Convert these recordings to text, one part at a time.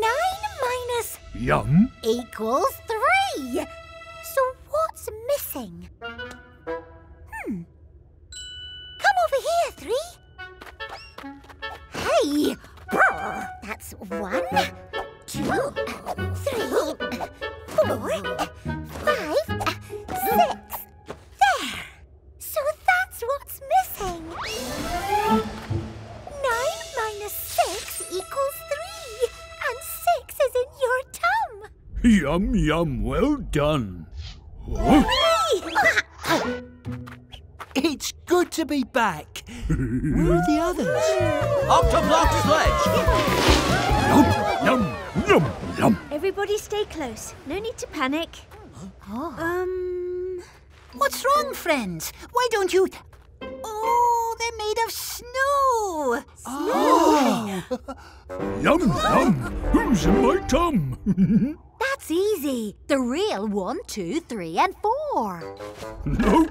Nine minus Yum. equals three. So what's missing? Hmm. Come over here, three. Hey! Brr. That's one, two, three, four, Yum, yum. Well done. Huh? It's good to be back. Where are the others? Octoblock sledge! Yum, yum, yum, yum. Everybody stay close. No need to panic. Um, What's wrong, friends? Why don't you... Oh, they're made of snow. Snow Yum, yum. Who's in my tum? That's easy. The real one, two, three, and four. no,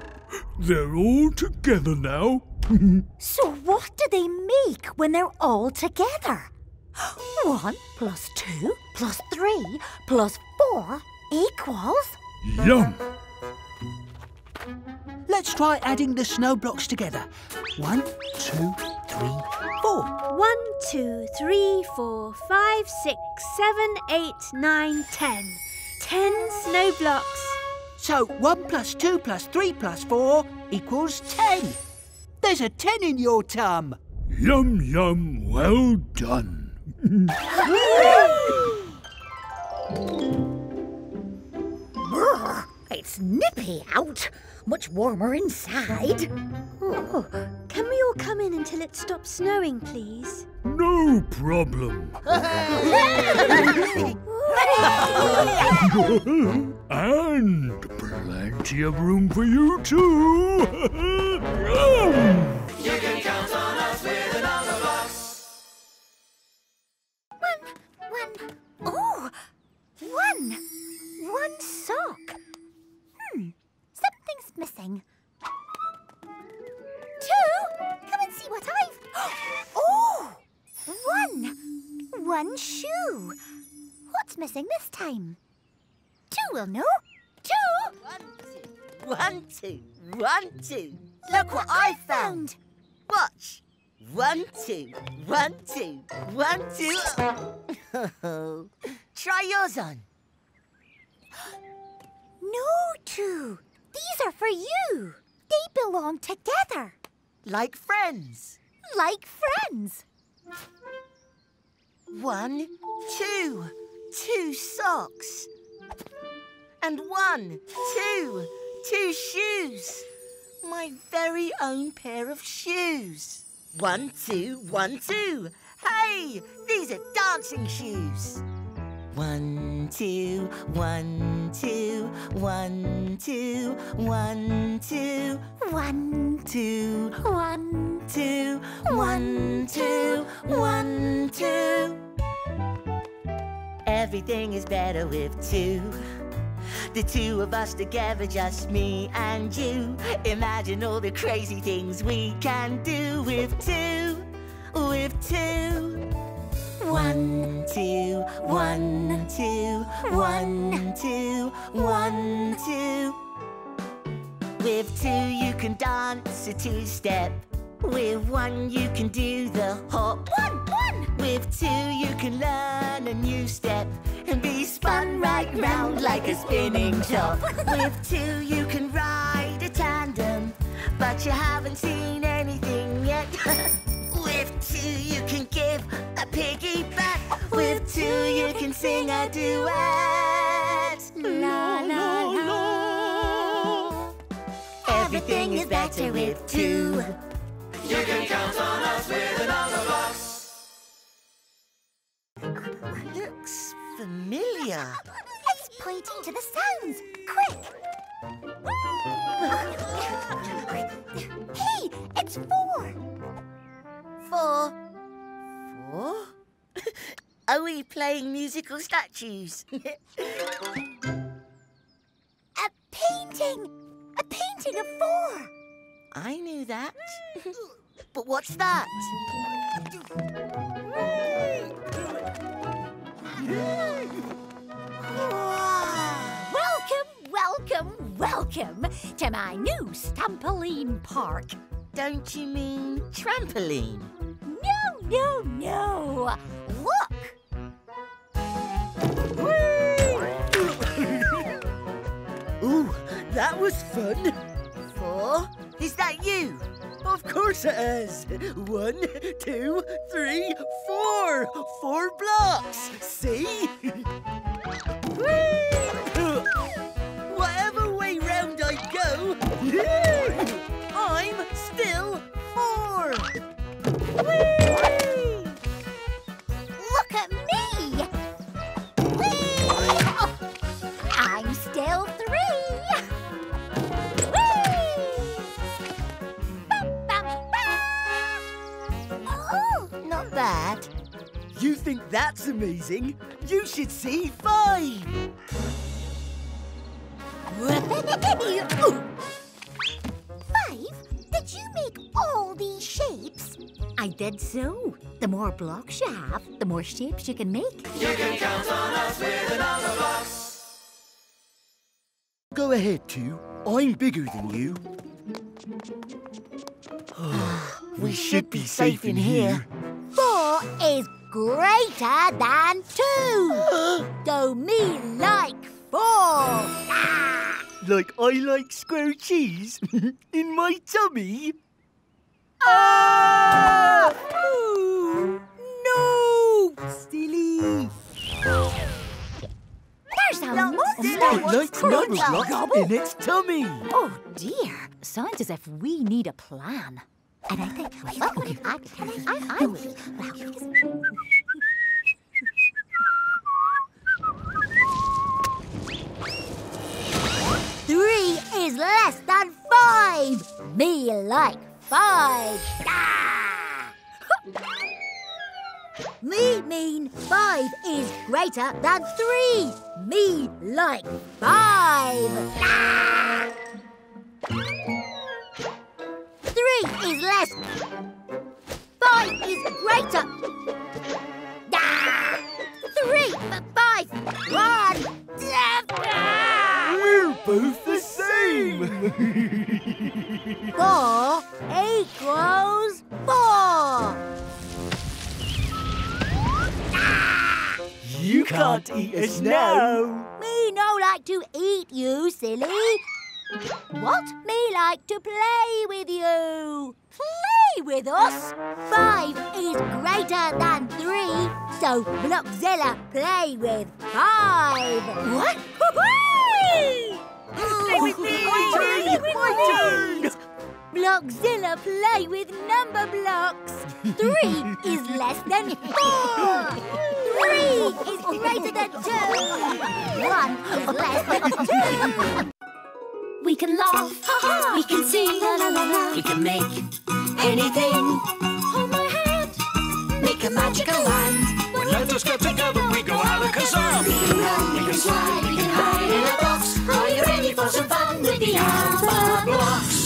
they're all together now. So what do they make when they're all together? One plus two plus three plus four equals... Yum. Let's try adding the snow blocks together. One, two, three, four. one, two, three, four, five, six, seven, eight, nine, ten. Ten snow blocks. So one plus two plus three plus four equals ten. There's a ten in your tum. Yum, yum. Well done. Brr, it's nippy out. Much warmer inside. Oh, can we all come in until it stops snowing, please? No problem. and plenty of room for you too. One shoe. What's missing this time? Two will know. Two. One, two, one, two. Look what I found. Watch. One, two, one, two, one, two. Try yours on. No, two. These are for you. They belong together, Like friends. like friends. One, two, two socks. And one, two, two shoes. My very own pair of shoes. One, two, one, two. Hey, these are dancing shoes. One, two, one, two, one, two, one, two, One, two, one, two, one, two, one, two. Everything is better with two. The two of us together, just me and you. Imagine all the crazy things we can do with two, with two. One, two, one, two, one, two, one, two. With two, you can dance a two step. With one, you can do the hop. One, one. With two, you can learn a new step and be spun right round like a spinning top. With two, you can ride a tandem, but you haven't seen anything yet. With two, you can give a piggyback. With two, you can sing a duet. La la la. Everything is better with two. Looks familiar. It's pointing to the sounds. Quick. hey, it's four. Four. Four? Are we playing musical statues? A painting. A painting of four. I knew that. but what's that? welcome, welcome, welcome to my new Stampoline Park. Don't you mean trampoline? No, no, no. Look. Ooh, that was fun. Four? Is that you? Of course it is. One, two, three, four. Four blocks. See? Not. You think that's amazing? You should see five. Five? Did you make all these shapes? I did so. The more blocks you have, the more shapes you can make. You can count on us with another box. Go ahead, two. I'm bigger than you. we should be safe in here. Greater than two. so me like four. Like I like square cheese in my tummy. Ah! No! Silly! There's a monster. It in its tummy. Oh dear. Sounds as if we need a plan. And I think, okay. I, I, I Three is less than five. Me like five. Me mean five is greater than three. Me like five. Same. Four equals four. you can't eat us now. Me no like to eat you, silly. What? Me like to play with you. Play with us? Five is greater than three, so Blockzilla play with five. What? play with me! My turn! My turn! Blockzilla play with number blocks. Three is less than four. Three is greater than two. One is less than two. We can laugh, we can sing, la la la la. We can make anything. Hold my hand, make a magical land. When let us get together, we go alakazam. We can run, we can slide, 是反对的呀，妈妈。